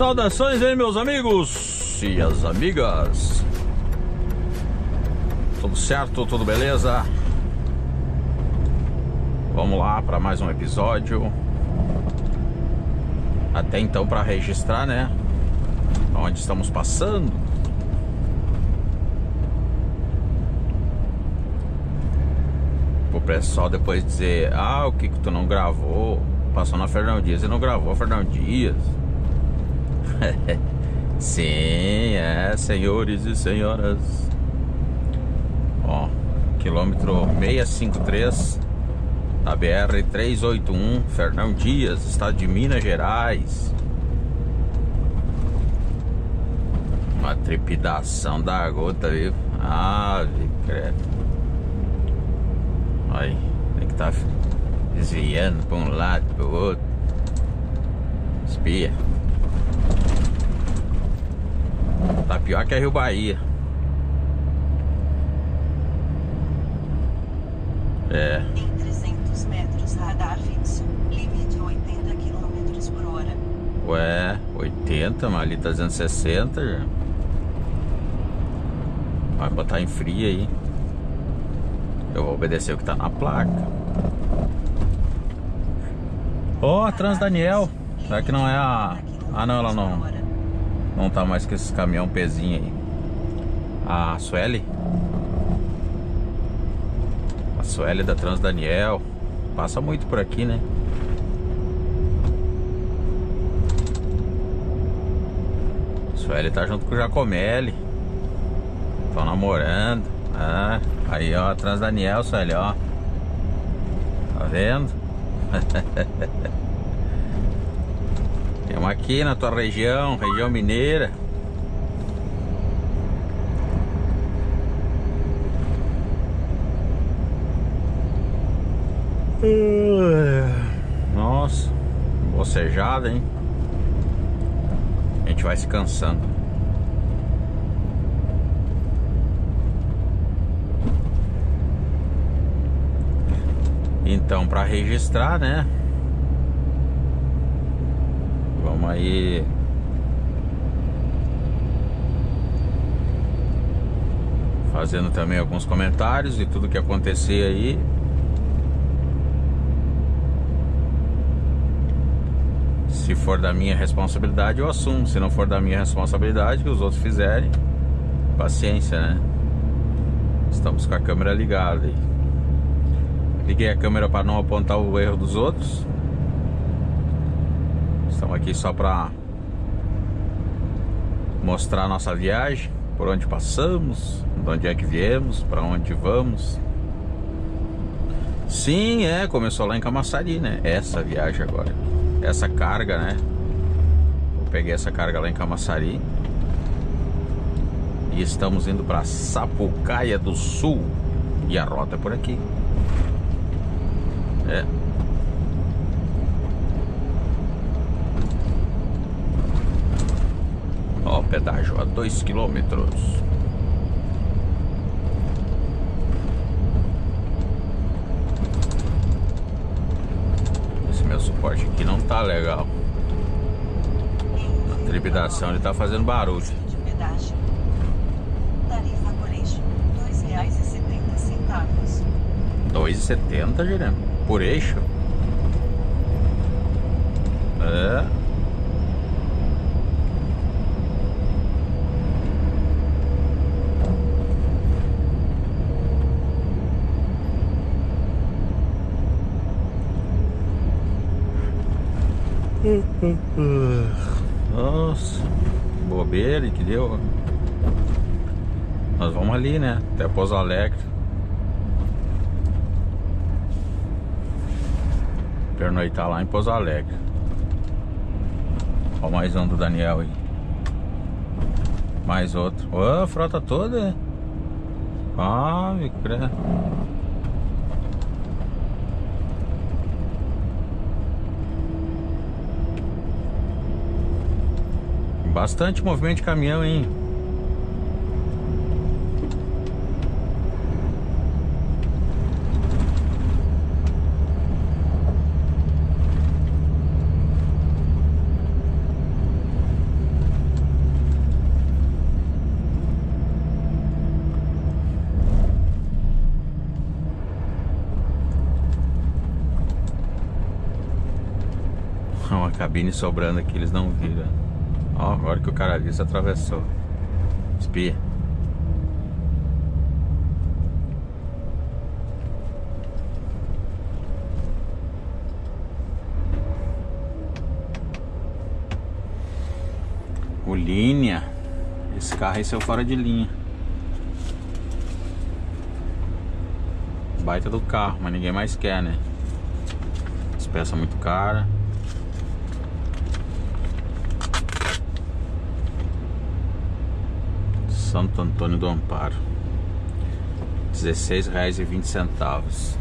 Saudações aí, meus amigos e as amigas. Tudo certo? Tudo beleza? Vamos lá para mais um episódio. Até então para registrar, né? Onde estamos passando. O pessoal depois dizer, ah, o que que tu não gravou? Passou na Fernão Dias e não gravou Fernão Dias. Sim, é, senhores e senhoras. Ó, quilômetro 653 da BR 381, Fernão Dias, estado de Minas Gerais. Uma trepidação da gota, viu? Ave, credo. Aí, tem que estar tá desviando para um lado, para o outro. Espia. Tá pior que a Rio Bahia. É. Em 300 metros, radar fixo. Limite 80 km por hora. Ué, 80, mas ali tá 260 Vai botar em fria aí. Eu vou obedecer o que tá na placa. Ó, oh, Trans Daniel. Será que não é a. Ah, não, ela não. Não tá mais com esse caminhão pezinho aí. A Sueli. A Sueli da Trans Daniel. Passa muito por aqui, né? Sueli tá junto com o Jacomelli. Estão namorando. Ah, aí ó, a Trans Daniel, Sueli, ó. Tá vendo? Estamos aqui na tua região, região mineira. Nossa, bocejada, hein? A gente vai se cansando. Então, para registrar, né? Vamos aí. Fazendo também alguns comentários de tudo que acontecer aí. Se for da minha responsabilidade, eu assumo. Se não for da minha responsabilidade, que os outros fizerem, paciência, né? Estamos com a câmera ligada aí. Liguei a câmera para não apontar o erro dos outros. Estamos aqui só para mostrar a nossa viagem, por onde passamos, de onde é que viemos, para onde vamos. Sim, é, começou lá em Camaçari, né? Essa viagem agora. Essa carga, né? Eu peguei essa carga lá em Camaçari. E estamos indo para Sapucaia do Sul. E a rota é por aqui. É, Ó, pedágio a 2 quilômetros. Esse meu suporte aqui não tá legal. Na trepidação ele tá fazendo barulho. Tarifa por eixo, dois reais e setenta centavos. Dois e setenta, Por eixo? É. Nossa, bobeira que deu. Nós vamos ali, né? Até Pouso Alegre. Pernoitar lá em Pouso Alegre. Ó, mais um do Daniel aí. Mais outro. Ô, oh, frota toda. Ah, me credo. Bastante movimento de caminhão, hein? Uma cabine sobrando aqui, eles não viram. Ó, agora que o cara viu, se atravessou. Espia. O linha. Esse carro aí saiu fora de linha. Baita do carro, mas ninguém mais quer, né? As peças muito caras. Santo Antônio do Amparo. R$ 16,20.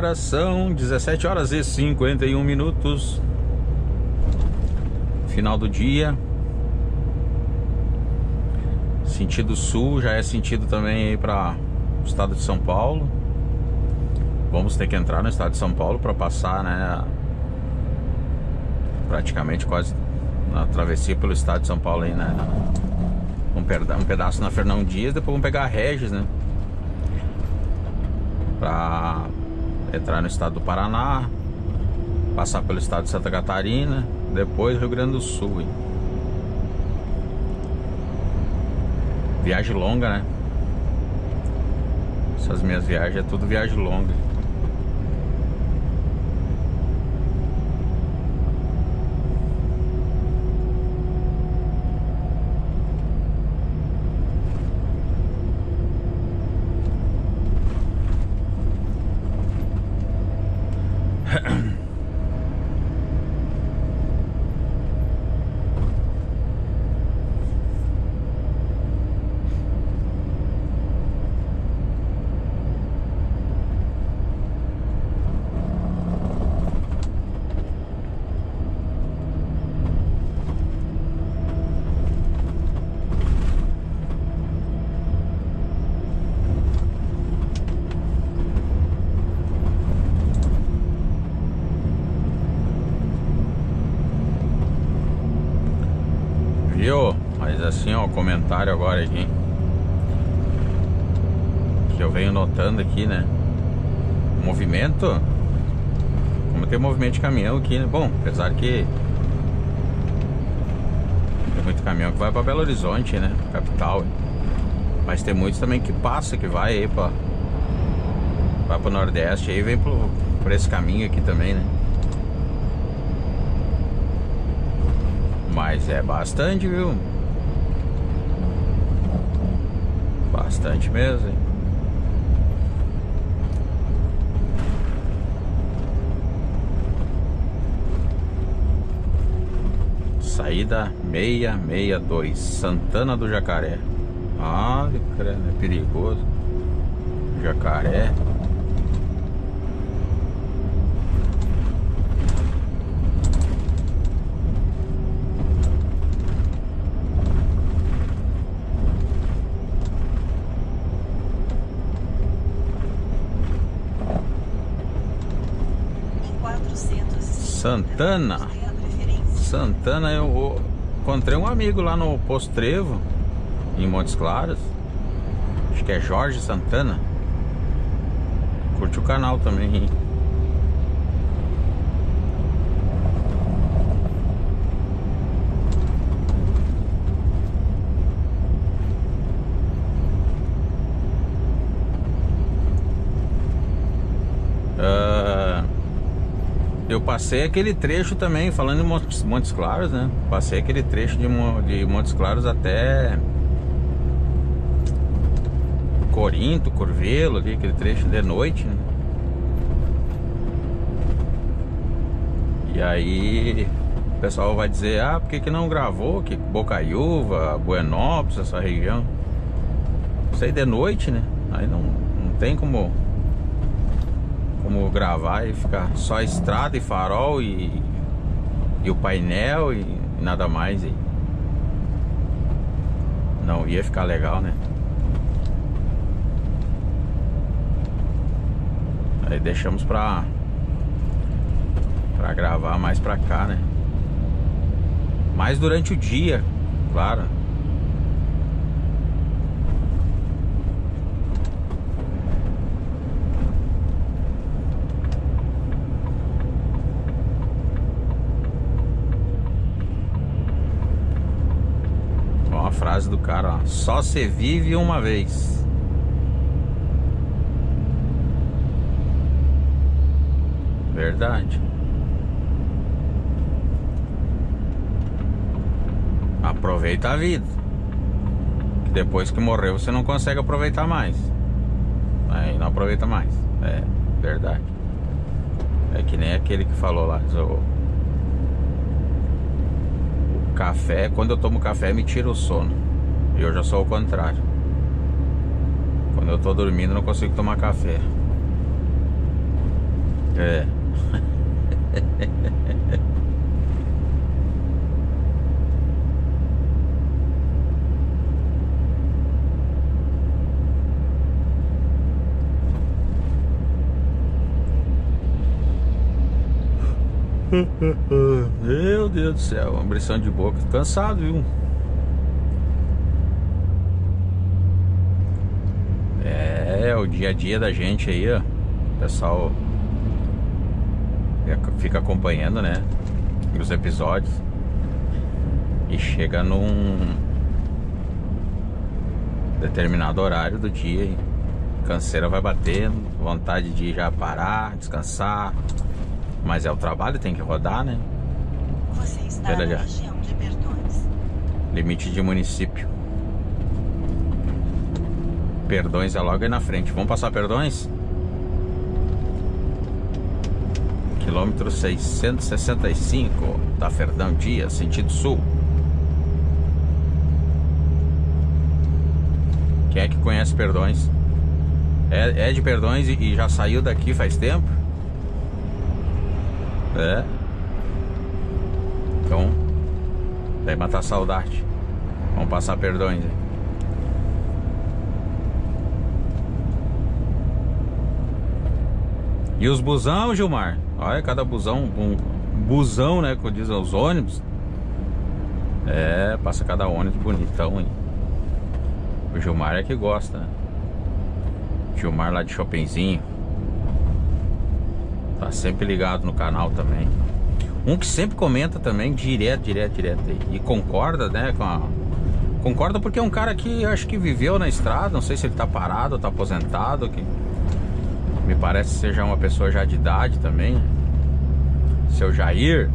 Agora são 17 horas e 51 minutos. Final do dia. Sentido sul, já é sentido também para o estado de São Paulo. Vamos ter que entrar no estado de São Paulo para passar, né? Praticamente quase na travessia pelo estado de São Paulo aí, né? Um, pedaço na Fernão Dias, depois vamos pegar a Regis, né? para entrar no estado do Paraná, passar pelo estado de Santa Catarina, depois Rio Grande do Sul. Hein? Viagem longa, né? Essas minhas viagens é tudo viagem longa. Viu? Mas assim, ó, comentário agora aqui. Que eu venho notando aqui, né? O movimento. Como de caminhão aqui, né? Bom, apesar que. Tem muito caminhão que vai pra Belo Horizonte, né? Capital. Mas tem muitos também que passa, que vai aí pra. Vai pro Nordeste aí, vem pro, por esse caminho aqui também, né? Mas é bastante, viu? Bastante mesmo, hein? Saída 662, Santana do Jacaré. Ah, é perigoso. Jacaré. Santana. Santana, eu encontrei um amigo lá no Posto Trevo, em Montes Claros. Acho que é Jorge Santana. Curte o canal também. Hein? Eu passei aquele trecho também, falando em Montes, Montes Claros, né? Passei aquele trecho de, de Montes Claros até Corinto, Curvelo, ali, aquele trecho de noite, né? E aí o pessoal vai dizer, ah, por que, que não gravou? Que Bocaiúva, Buenópolis, essa região. Isso aí de noite, né? Aí não, não tem como como gravar e ficar só estrada e farol e, e o painel e, nada mais. E... Não ia ficar legal, né? Aí deixamos pra Pra gravar mais pra cá, né? Mais durante o dia, claro. Ó a frase do cara, ó. Só se vive uma vez. Verdade. Aproveita a vida. Que depois que morreu você não consegue aproveitar mais. Aí não aproveita mais. É, verdade. É que nem aquele que falou lá. O, o café, quando eu tomo café, me tira o sono. E eu já sou o contrário. Quando eu tô dormindo, não consigo tomar café. É. Meu Deus do céu, uma abrição de boca. Cansado, viu? É, o dia a dia da gente aí, ó. O pessoal fica acompanhando, né? Os episódios. E chega num determinado horário do dia e canseira vai batendo, vontade de já parar, descansar. Mas é o trabalho, tem que rodar, né? Você está na região de Perdões. Limite de município. Perdões é logo aí na frente. Vamos passar Perdões? Quilômetro 665 da Ferdão Dias, sentido sul. Quem é que conhece Perdões? É, é de Perdões e, e já saiu daqui faz tempo? É. Então, vai matar saudade. Vamos passar perdões. Hein? E os busão, Gilmar? Olha, cada busão, um busão, né? Como dizem os ônibus. É, passa cada ônibus bonitão, hein? O Gilmar é que gosta, né? Gilmar lá de Chopinzinho. Tá sempre ligado no canal também. Um que sempre comenta também, direto, direto, direto. E concorda, né, com a... Concorda porque é um cara que acho que viveu na estrada, não sei se ele tá parado, tá aposentado, que me parece ser já uma pessoa já de idade também. Seu Jair.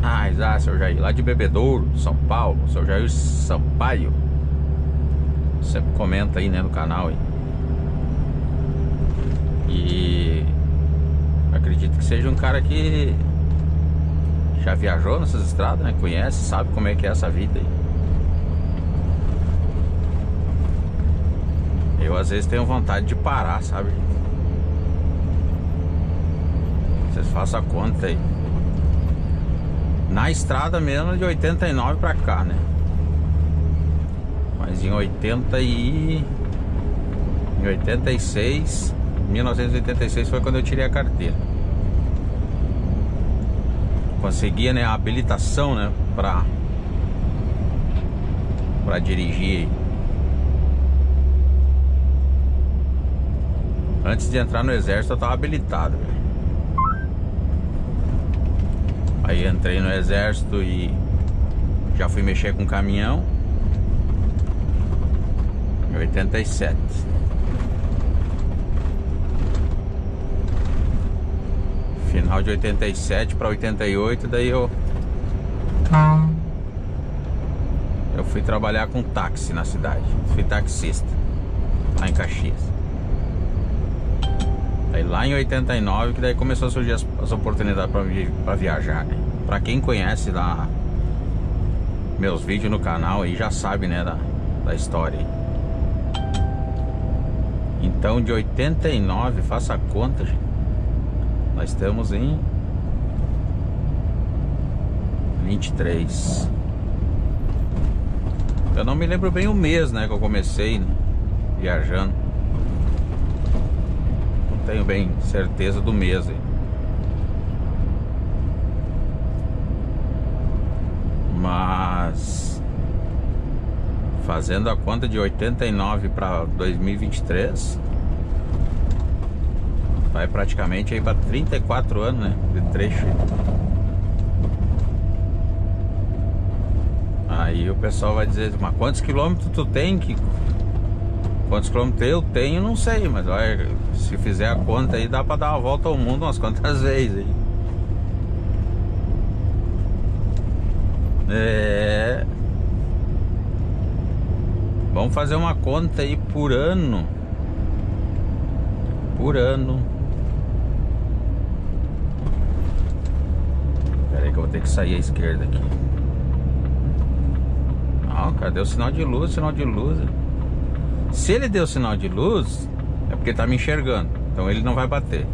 Ah, exato, seu Jair, lá de Bebedouro, São Paulo, seu Jair Sampaio. Sempre comenta aí, né, no canal aí. E acredito que seja um cara que já viajou nessas estradas, né? Conhece, sabe como é que é essa vida aí. Eu às vezes tenho vontade de parar, sabe? Façam a conta aí. Na estrada mesmo de 89 pra cá, né? Mas em 80 e... Em 86... 1986 foi quando eu tirei a carteira conseguia né, a habilitação né, para para dirigir. Antes de entrar no exército eu estava habilitado. Aí entrei no exército e já fui mexer com caminhão. Em 87. Final de 87 para 88, daí eu eu fui trabalhar com táxi na cidade. Fui taxista lá em Caxias. Aí lá em 89 que daí começou a surgir as, as oportunidades para vi, viajar. Né? Para quem conhece lá meus vídeos no canal aí já sabe, né, da, da história. Então de 89, faça a conta, gente. Nós estamos em 23. Eu não me lembro bem o mês, né, que eu comecei né, viajando. Tenho bem certeza do mês aí. Mas fazendo a conta de 89 para 2023 vai praticamente aí para 34 anos, né, de trecho. Aí o pessoal vai dizer, mas quantos quilômetros tu tem, Kiko? Quantos quilômetros eu tenho, não sei, mas olha, se fizer a conta aí, dá pra dar uma volta ao mundo umas quantas vezes aí. É. Vamos fazer uma conta aí por ano. Por ano. Pera aí que eu vou ter que sair à esquerda aqui. Não, cara, deu sinal de luz, sinal de luz. Se ele deu sinal de luz, é porque tá me enxergando. Então ele não vai bater.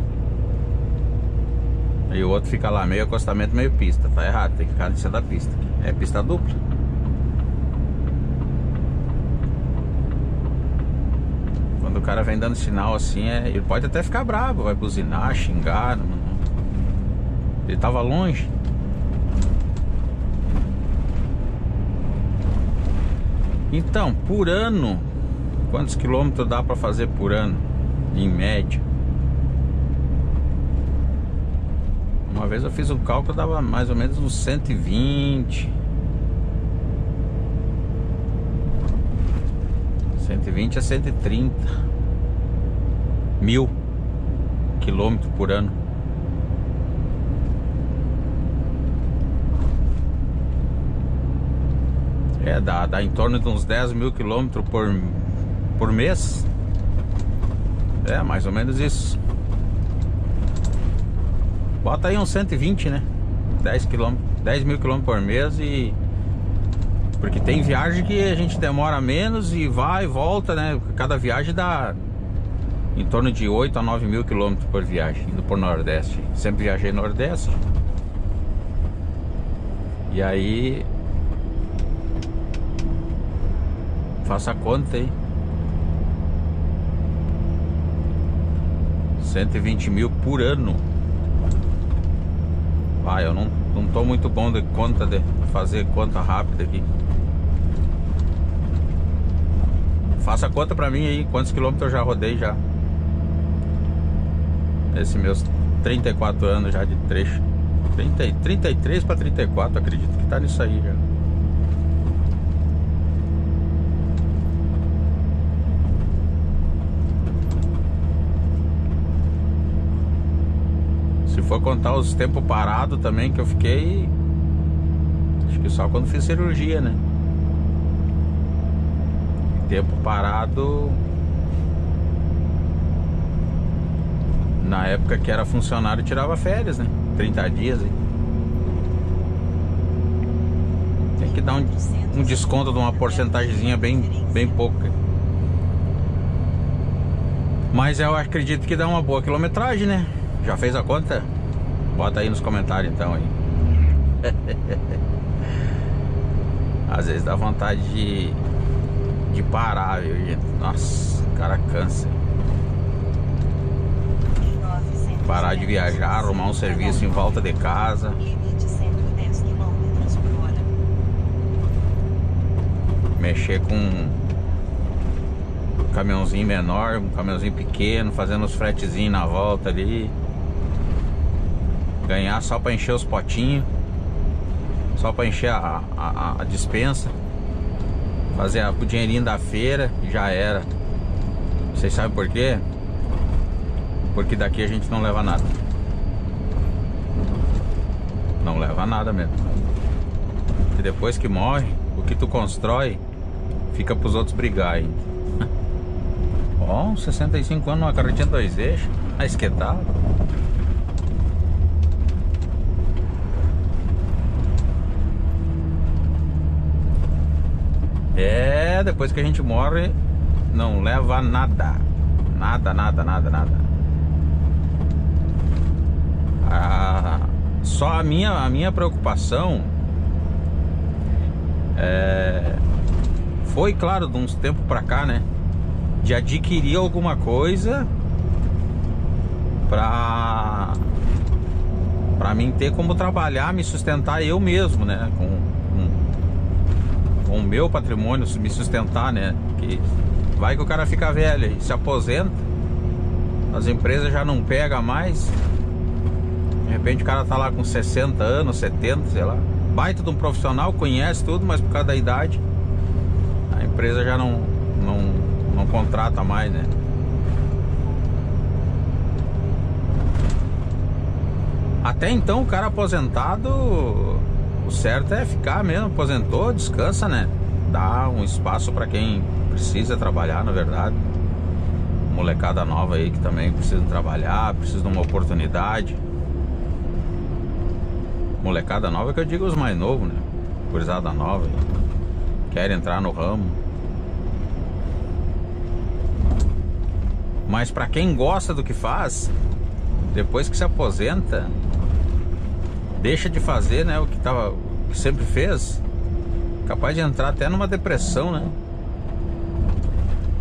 E o outro fica lá, meio acostamento, meio pista. Tá errado, tem que ficar cima da pista. É pista dupla. Quando o cara vem dando sinal assim, é, ele pode até ficar bravo, vai buzinar, xingar. Ele tava longe. Então, por ano, quantos quilômetros dá para fazer por ano, em média? Uma vez eu fiz um cálculo, dava mais ou menos uns 120. 120 a 130 mil quilômetros por ano. É, dá, dá em torno de uns 10 mil quilômetros por, por mês. É, mais ou menos isso. Bota aí uns 120, né? 10, quilômetros, 10 mil quilômetros por mês e. Porque tem viagem que a gente demora menos e vai e volta, né? Cada viagem dá em torno de 8 a 9 mil quilômetros por viagem, indo por Nordeste. Sempre viajei Nordeste. E aí Faça a conta aí. 120 mil por ano. Ah, eu não, não tô muito bom de conta de fazer conta rápida aqui. Faça conta pra mim aí, quantos quilômetros eu já rodei já. Esses meus 34 anos já de trecho. 30, 33 para 34, acredito que tá nisso aí já. For contar os tempos parados também que eu fiquei. Acho que só quando fiz cirurgia, né? Tempo parado. Na época que era funcionário, tirava férias, né? 30 dias. Hein? Tem que dar um, um desconto de uma porcentagemzinha bem, bem pouca. Mas eu acredito que dá uma boa quilometragem, né? Já fez a conta? Bota aí nos comentários então aí. Às vezes dá vontade de, de parar, viu, gente? Nossa, cara cansa. Parar de viajar, arrumar um serviço em volta de casa. Mexer com um caminhãozinho menor, um caminhãozinho pequeno, fazendo os fretezinhos na volta ali. Ganhar só para encher os potinhos. Só para encher a, a, a, dispensa. Fazer o dinheirinho da feira já era. Vocês sabem por quê? Porque daqui a gente não leva nada. Não leva nada mesmo. E depois que morre, o que tu constrói fica pros outros brigar ainda. Ó, oh, 65 anos numa carretinha dois eixos. A esquetada. Depois que a gente morre, não leva nada. Nada, nada, nada, nada. Ah, só a minha, a minha preocupação é, foi, claro, de uns tempos pra cá, né? De adquirir alguma coisa pra, pra mim ter como trabalhar, me sustentar eu mesmo, né? Com, com, o meu patrimônio, me sustentar, né? Que vai que o cara fica velho e se aposenta, as empresas já não pegam mais. De repente o cara tá lá com 60 anos, 70, sei lá baita de um profissional, conhece tudo, mas por causa da idade, a empresa já não, não, não contrata mais, né? Até então o cara aposentado, certo é ficar mesmo, aposentou, descansa, né? Dá um espaço para quem precisa trabalhar, na verdade. Molecada nova aí que também precisa trabalhar, precisa de uma oportunidade. Molecada nova que eu digo os mais novos, né? Curizada nova. Quer entrar no ramo. Mas para quem gosta do que faz, depois que se aposenta, deixa de fazer, né, o que tava, sempre fez, capaz de entrar até numa depressão, né?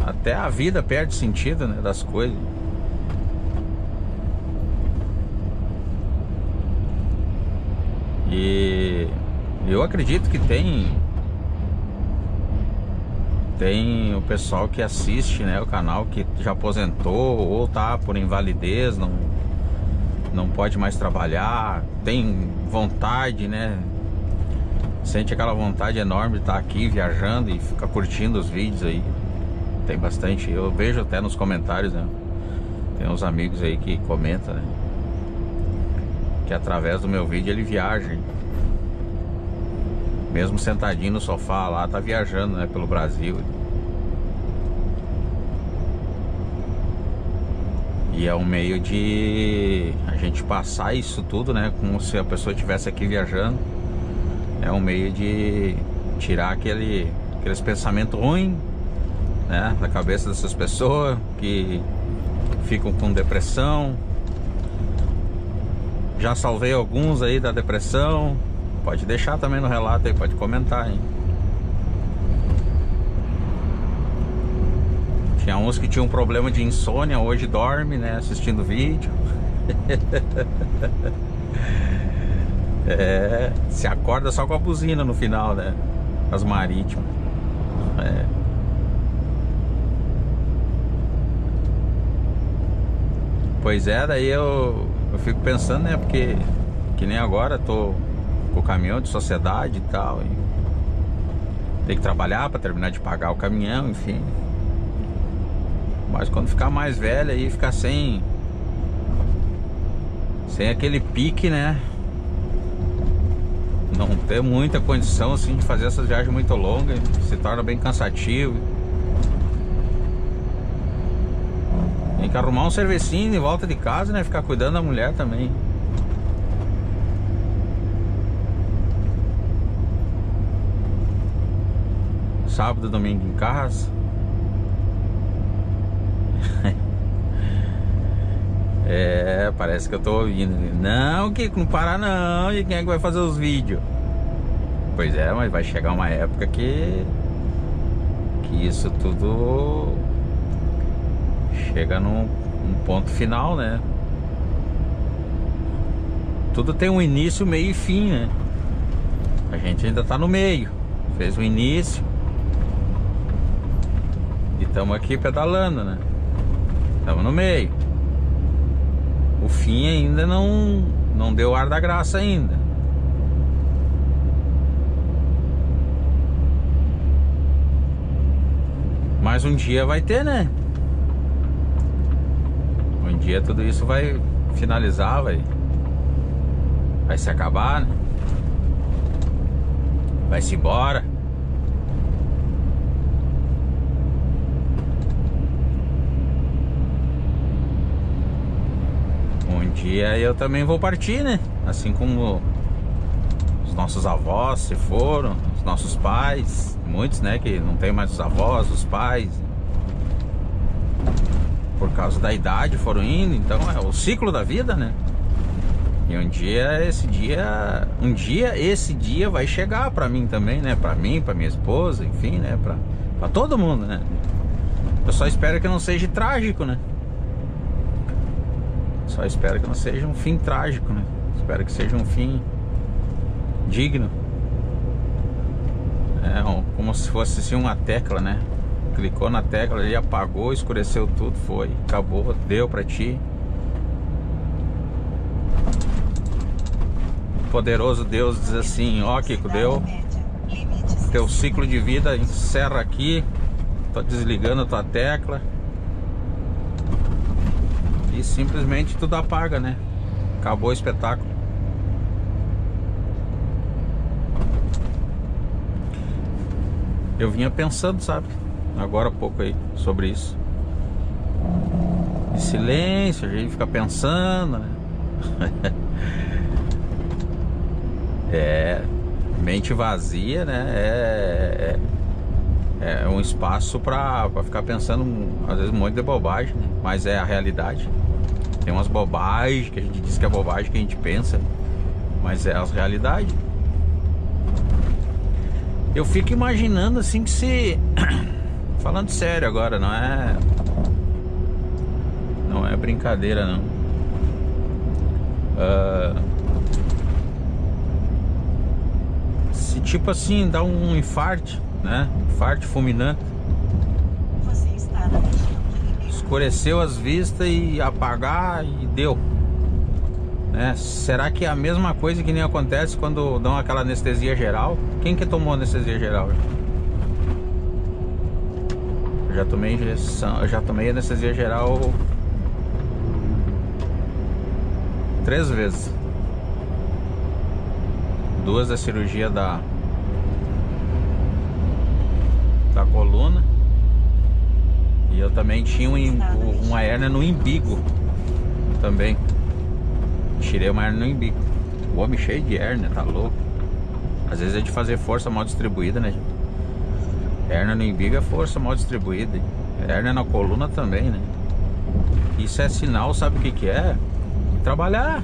Até a vida perde sentido, né, das coisas. E eu acredito que tem tem o pessoal que assiste, né, o canal que já aposentou ou tá por invalidez, não não pode mais trabalhar, tem vontade, né? Sente aquela vontade enorme de estar tá aqui viajando e ficar curtindo os vídeos aí. Tem bastante, eu vejo até nos comentários, né? Tem uns amigos aí que comentam, né? que através do meu vídeo ele viaja. Mesmo sentadinho no sofá lá, tá viajando né, pelo Brasil. E é um meio de a gente passar isso tudo, né? Como se a pessoa estivesse aqui viajando. É um meio de tirar aquele, aqueles pensamentos ruins né, da cabeça dessas pessoas que ficam com depressão, já salvei alguns aí da depressão. Pode deixar também no relato aí, pode comentar, hein? Tinha uns que tinham um problema de insônia, hoje dorme, né? Assistindo vídeo. é, se acorda só com a buzina no final, né? As marítimas. É. Pois é, daí eu eu fico pensando, né? Porque que nem agora tô com o caminhão de sociedade e tal. E tem que trabalhar para terminar de pagar o caminhão, enfim. Mas quando ficar mais velho aí, ficar sem. Sem aquele pique, né? Não ter muita condição assim de fazer essas viagens muito longas, se torna bem cansativo. Tem que arrumar um servicinho em volta de casa, né? Ficar cuidando da mulher também. Sábado, domingo em casa. É, parece que eu tô ouvindo. Não, que não para não. E quem é que vai fazer os vídeos? Pois é, mas vai chegar uma época que que isso tudo chega num, num ponto final, né? Tudo tem um início, meio e fim, né? A gente ainda tá no meio. Fez o início. E estamos aqui pedalando, né? Estamos no meio. Fim ainda não, não deu ar da graça ainda. Mas um dia vai ter, né? dia tudo isso vai finalizar, vai. vai se acabar, né? Vai se embora. Um dia eu também vou partir, né? Assim como os nossos avós se foram, os nossos pais, muitos, né, que não tem mais os avós, os pais. Por causa da idade foram indo, então é o ciclo da vida, né? E um dia esse dia, um dia esse dia vai chegar para mim também, né? Para mim, para minha esposa, enfim, né, para todo mundo, né? Eu só espero que não seja trágico, né? Só espero que não seja um fim trágico, né? Espero que seja um fim digno. É como se fosse assim uma tecla, né? Clicou na tecla, ele apagou, escureceu tudo, foi, acabou, deu pra ti. poderoso Deus diz assim: Ó, Kiko, deu. Teu ciclo de vida encerra aqui. Tô desligando a tua tecla. E simplesmente tudo apaga, né? Acabou o espetáculo. Eu vinha pensando, sabe? Agora há pouco aí sobre isso. Silêncio, a gente fica pensando, né? É. Mente vazia, né? É, é, é um espaço para ficar pensando, às vezes, um monte de bobagem, né? Mas é a realidade. Tem umas bobagens que a gente diz que é bobagem que a gente pensa, mas é a realidade. Eu fico imaginando assim que se. Falando sério agora, não é. Não é brincadeira não. Uh, se tipo assim dá um infarte, né? Infarte fulminante. Escureceu as vistas e apagar e deu. Né? Será que é a mesma coisa que nem acontece quando dão aquela anestesia geral? Quem que tomou anestesia geral? Eu já tomei injeção, já tomei anestesia geral três vezes duas da cirurgia da da coluna e eu também tinha um, uma hernia no imbigo também tirei uma hernia no imbigo o homem cheio de hernia, tá louco às vezes é de fazer força mal distribuída, né gente? hernia no imbigo é força mal distribuída hernia na coluna também, né isso é sinal, sabe o que que é? trabalhar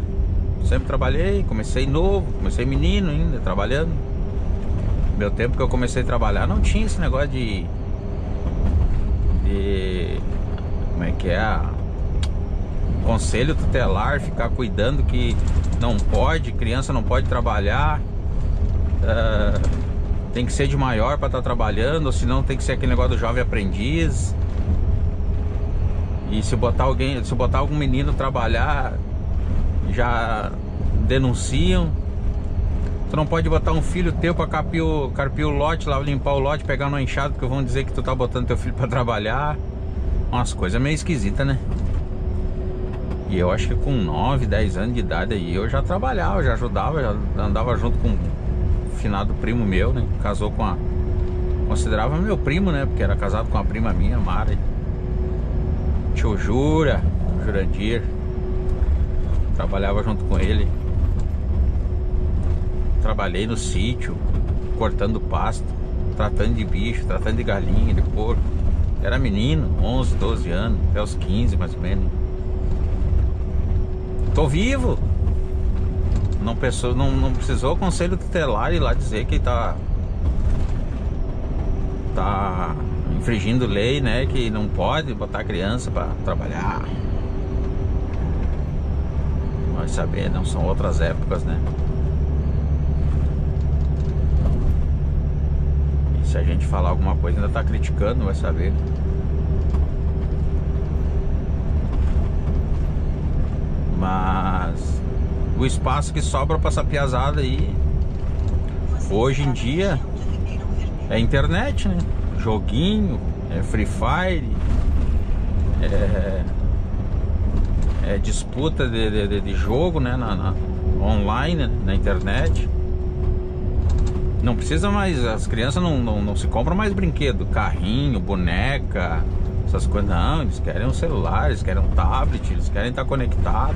Sempre trabalhei, comecei novo, comecei menino ainda, trabalhando. Meu tempo que eu comecei a trabalhar não tinha esse negócio de. De. como é que é? Conselho tutelar, ficar cuidando que não pode, criança não pode trabalhar. Uh, tem que ser de maior para estar tá trabalhando, ou senão tem que ser aquele negócio do jovem aprendiz. E se botar alguém, se botar algum menino trabalhar, já denunciam. Tu não pode botar um filho teu pra carpir o, carpir o lote, lá limpar o lote, pegar no enxado, porque vão dizer que tu tá botando teu filho pra trabalhar. Umas coisas meio esquisitas, né? E eu acho que com 9, 10 anos de idade aí eu já trabalhava, já ajudava, já andava junto com o finado primo meu, né? Casou com a. Considerava meu primo, né? Porque era casado com a prima minha, Mara. Tio Jura, Jurandir. Trabalhava junto com ele. Trabalhei no sítio, cortando pasto, tratando de bicho, tratando de galinha, de porco. Era menino, 11, 12 anos, até os 15 mais ou menos. Tô vivo. Não, pensou, não, não precisou o conselho tutelar ir lá dizer que tá tá infringindo lei, né, que não pode botar criança para trabalhar vai saber, não são outras épocas, né? A gente falar alguma coisa, ainda tá criticando, vai saber. Mas o espaço que sobra pra essa piazada aí hoje em dia é internet, né? Joguinho, é Free Fire, é é, disputa de, de, de, jogo, né? Na, na, online, na internet. Não precisa mais, as crianças não, não, não se compram mais brinquedo, carrinho, boneca, essas coisas. Não, eles querem um celular, eles querem um tablet, eles querem estar conectado.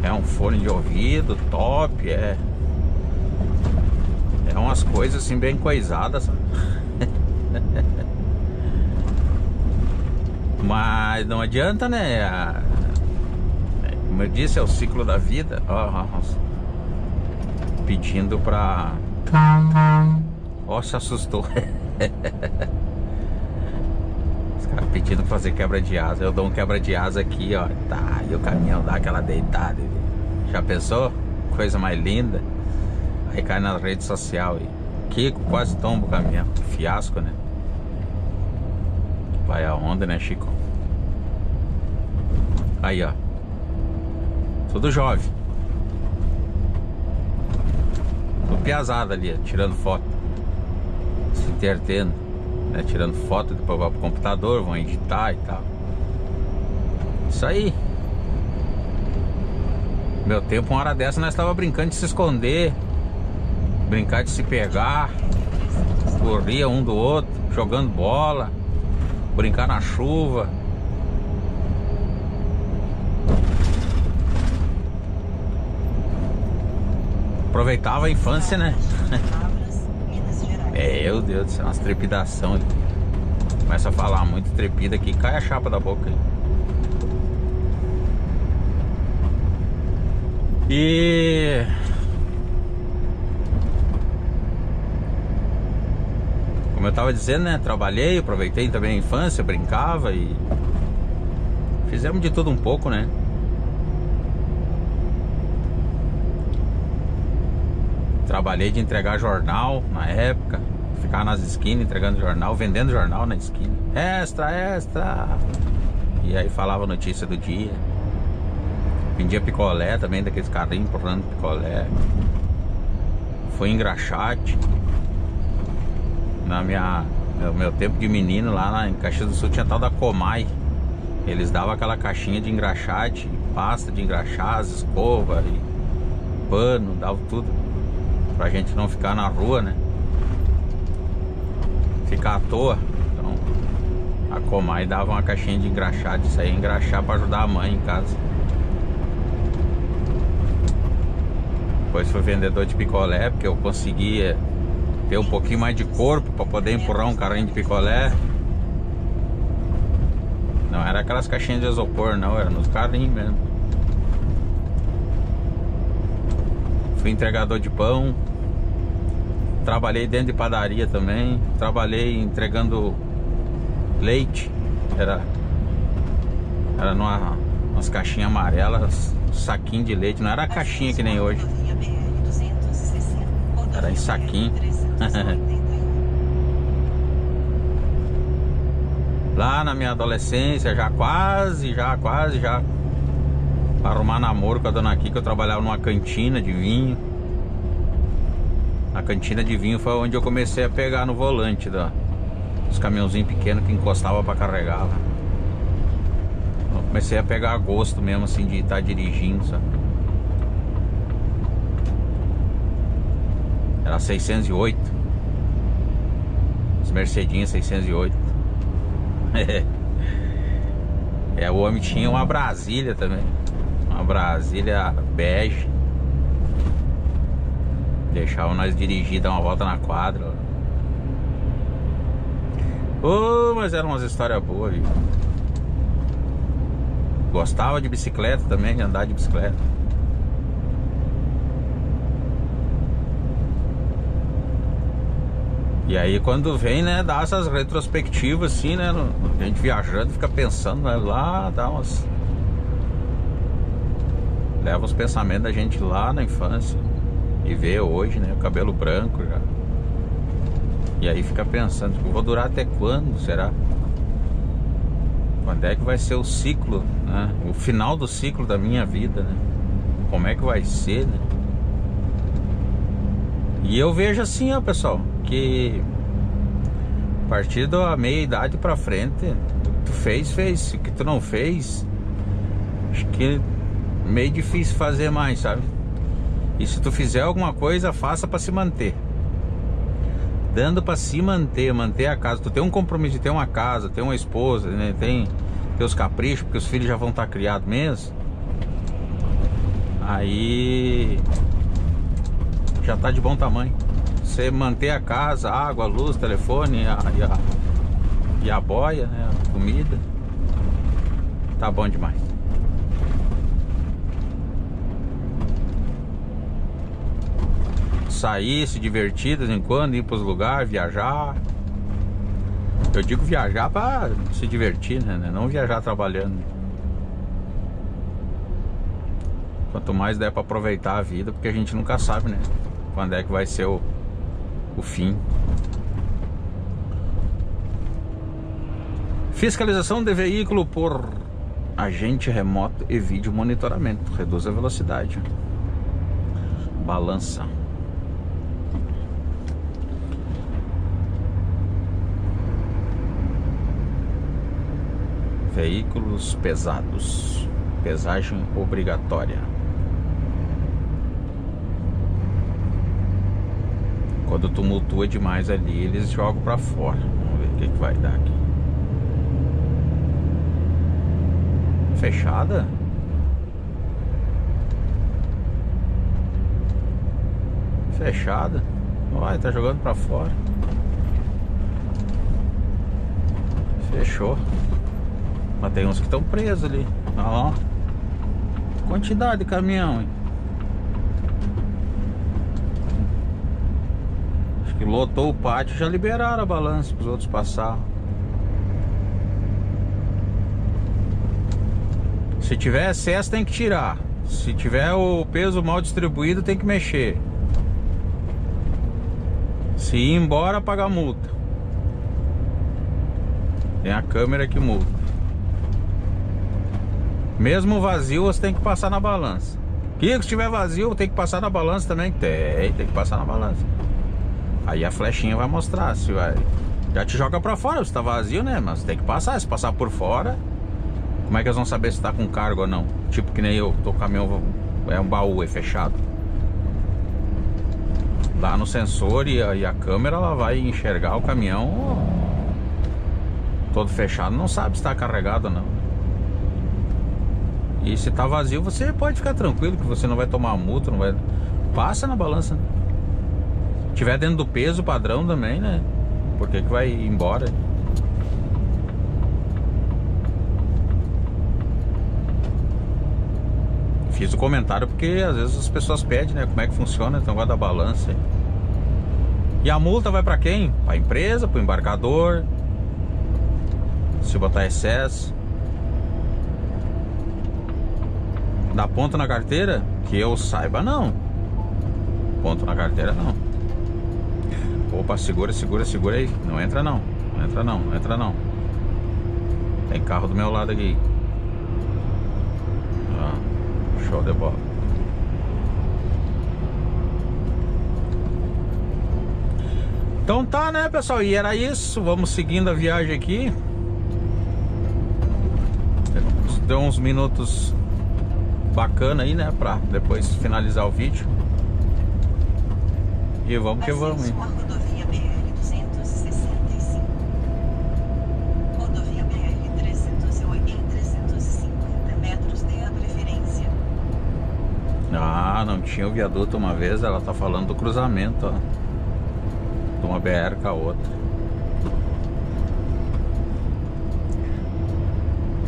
É um fone de ouvido top, é. É umas coisas assim bem coisadas. Mas não adianta, né? Como eu disse, é o ciclo da vida. Oh, pedindo pra. Ó, se assustou. Os caras pedindo fazer quebra de asa. Eu dou um quebra de asa aqui, ó. Tá, e o caminhão dá aquela deitada. Já pensou? Coisa mais linda. Aí cai na rede social e Kiko quase tomba o caminhão. Fiasco, né? Vai aonde, né, Chico? Aí, ó. Tudo jovem. Tudo piazada ali, tirando foto. Se entretendo. Né? Tirando foto, depois vai pro computador, vão editar e tal. Isso aí. Meu tempo, uma hora dessa, nós estava brincando de se esconder. Brincar de se pegar. Corria um do outro, jogando bola. Brincar na chuva. Aproveitava a infância, né? é, meu Deus do céu, umas trepidação. Começa a falar muito trepida aqui, cai a chapa da boca aí. E como eu tava dizendo, né? Trabalhei, aproveitei também a infância, brincava e fizemos de tudo um pouco, né? Trabalhei de entregar jornal na época, ficar nas esquinas entregando jornal, vendendo jornal na esquina. Extra, extra! E aí falava notícia do dia. Vendia picolé também, daqueles carrinhos empurrando picolé. Foi engraxate. Na minha, no meu tempo de menino lá em Caxias do Sul tinha tal da Comai. Eles davam aquela caixinha de engraxate, pasta de engraxar, escova e pano, davam tudo. Pra gente não ficar na rua, né? Ficar à toa. Então a Comai dava uma caixinha de engraxate, isso aí engraxar pra ajudar a mãe em casa. Depois fui vendedor de picolé, porque eu conseguia ter um pouquinho mais de corpo para poder empurrar um carrinho de picolé. Não era aquelas caixinhas de isopor, não, era nos carrinhos mesmo. Fui entregador de pão. Trabalhei dentro de padaria também. Trabalhei entregando leite. Era, era numa, umas caixinhas amarelas, saquinho de leite. Não era caixinha que nem hoje. Era em saquinho. Lá na minha adolescência, já quase, já quase, já para arrumar namoro com a dona Kika, eu trabalhava numa cantina de vinho. A cantina de vinho foi onde eu comecei a pegar no volante da, dos caminhãozinhos pequenos que encostava para carregar. Eu comecei a pegar gosto mesmo assim de estar tá dirigindo, sabe? Era 608. Os Mercedinhas 608. é, o homem tinha uma Brasília também. Uma Brasília bege. Deixava nós dirigir, dar uma volta na quadra. Oh, mas eram umas histórias boas, viu? Gostava de bicicleta também, de andar de bicicleta. E aí quando vem, né, dá essas retrospectivas assim, né? A gente viajando fica pensando, né, lá, dá umas. Leva os pensamentos da gente lá na infância. E vê hoje, né? O cabelo branco já. E aí fica pensando, tipo, vou durar até quando? Será? Quando é que vai ser o ciclo, né? O final do ciclo da minha vida, né? Como é que vai ser, né? E eu vejo assim, ó, pessoal, que a partir da meia idade pra frente, tu fez, fez. O que tu não fez, acho que meio difícil fazer mais, sabe? E se tu fizer alguma coisa, faça para se manter. Dando para se manter, manter a casa. Tu tem um compromisso de ter uma casa, ter uma esposa, né? Tem teus caprichos, porque os filhos já vão estar tá criados mesmo. Aí já tá de bom tamanho. Você manter a casa, água, luz, telefone a, e, a, e a boia, né? A comida. Tá bom demais. Sair, se divertir de vez em quando, ir para os lugares, viajar. Eu digo viajar para se divertir, né? Não viajar trabalhando. Quanto mais der para aproveitar a vida, porque a gente nunca sabe, né? Quando é que vai ser o, o fim. Fiscalização de veículo por agente remoto e vídeo monitoramento. Reduz a velocidade. Balança. Veículos pesados. Pesagem obrigatória. Quando tumultua demais ali, eles jogam para fora. Vamos ver o que, que vai dar aqui. Fechada? Fechada. Olha, tá jogando para fora. Fechou. Mas tem uns que estão presos ali. Ó. Quantidade de caminhão, hein? Acho que lotou o pátio já liberaram a balança para os outros passar. Se tiver excesso tem que tirar. Se tiver o peso mal distribuído tem que mexer. Se ir embora pagar multa. Tem a câmera que multa. Mesmo vazio, você tem que passar na balança. Kiko, se estiver vazio, tem que passar na balança também? Tem, tem que passar na balança. Aí a flechinha vai mostrar se vai. Já te joga pra fora, se tá vazio, né? Mas tem que passar. Se passar por fora, como é que eles vão saber se tá com cargo ou não? Tipo que nem eu, tô caminhão, é um baú, é fechado. Lá no sensor e a, e a câmera, ela vai enxergar o caminhão todo fechado, não sabe se tá carregado ou não. E se tá vazio, você pode ficar tranquilo que você não vai tomar multa, não vai. Passa na balança. Se tiver dentro do peso padrão também, né? Por que, que vai embora? Fiz o comentário porque às vezes as pessoas pedem, né? Como é que funciona então vai da balança. E a multa vai para quem? Para a empresa, para o embarcador. Se botar excesso. Dá ponto na carteira? Que eu saiba, não. Ponto na carteira, não. Opa, segura, segura, segura aí. Não entra não. Não entra não, não entra não. Tem carro do meu lado aqui. Ah, show de bola. Então tá, né, pessoal? E era isso. Vamos seguindo a viagem aqui. Deu uns minutos bacana aí, né? Pra depois finalizar o vídeo. E vamos que vamos, hein? rodovia BR-265. Rodovia BR-308 em 350 metros dê a preferência. Ah, não tinha o viaduto uma vez, ela tá falando do cruzamento, ó. De uma BR com a outra.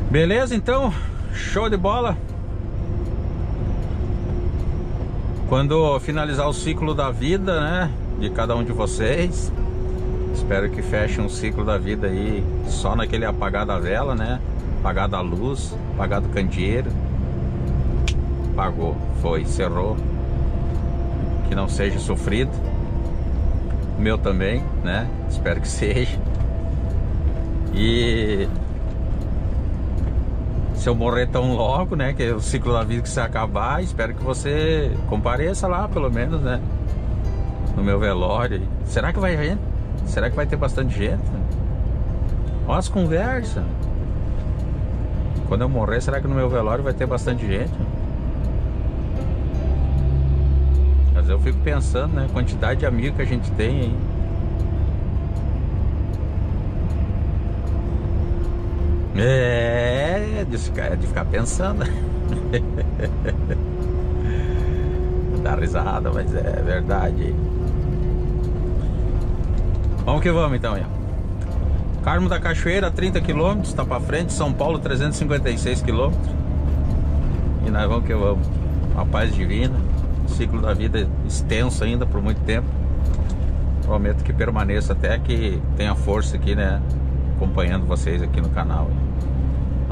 Beleza, então? Show de bola! Quando finalizar o ciclo da vida, né? De cada um de vocês. Espero que feche um ciclo da vida aí só naquele apagar da vela, né? Apagar da luz, apagar do candeeiro. Pagou, foi, cerrou. Que não seja sofrido. O meu também, né? Espero que seja. E se eu morrer tão logo, né? Que é o ciclo da vida que se acabar, espero que você compareça lá, pelo menos, né? No meu velório. Será que vai? Será que vai ter bastante gente? Olha as conversas. Quando eu morrer, será que no meu velório vai ter bastante gente? mas eu fico pensando, né? Quantidade de amigos que a gente tem aí. É, ficar, de ficar pensando. Dá risada, mas é verdade. Vamos que vamos então. Carmo da Cachoeira, 30 km, está para frente. São Paulo, 356 km. E nós vamos que vamos. Uma paz divina. Ciclo da vida extenso ainda por muito tempo. Prometo que permaneça até que tenha força aqui, né? Acompanhando vocês aqui no canal.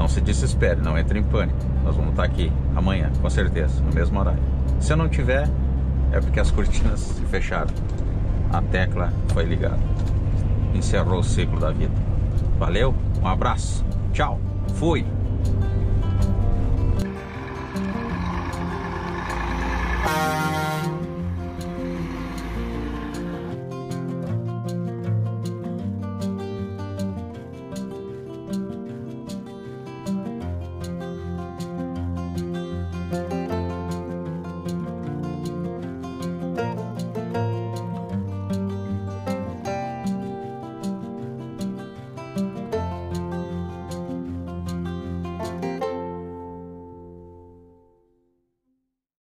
Não se desespere, não entre em pânico. Nós vamos estar aqui amanhã, com certeza, no mesmo horário. Se eu não tiver, é porque as cortinas se fecharam. A tecla foi ligada. Encerrou o ciclo da vida. Valeu, um abraço, tchau, fui.